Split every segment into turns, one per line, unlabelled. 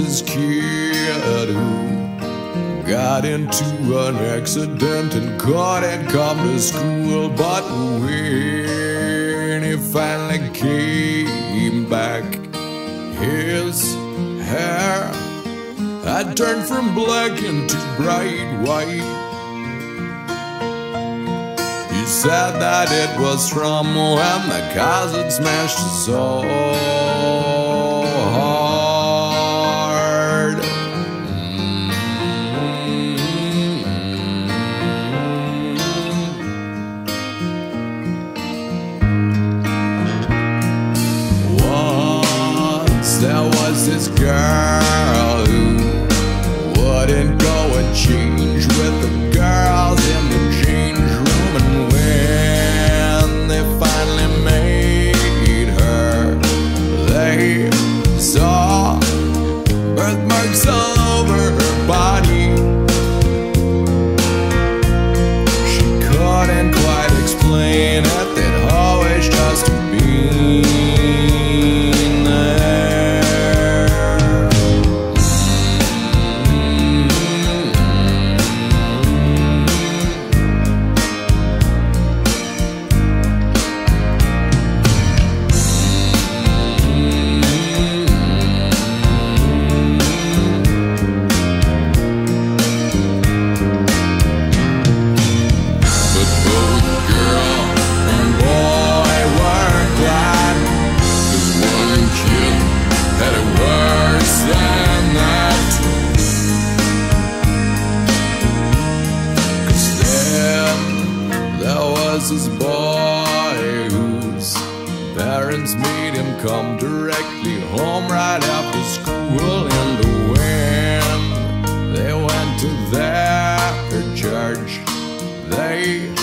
Is kid who got into an accident and God and come to school. But when he finally came back, his hair had turned from black into bright white. He said that it was from when the cousin had smashed his soul. Girl this boy whose parents made him come directly home right after school And when they went to their church. They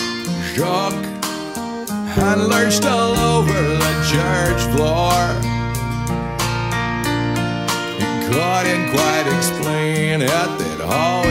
shook and lurched all over the church floor. He couldn't quite explain it, they'd always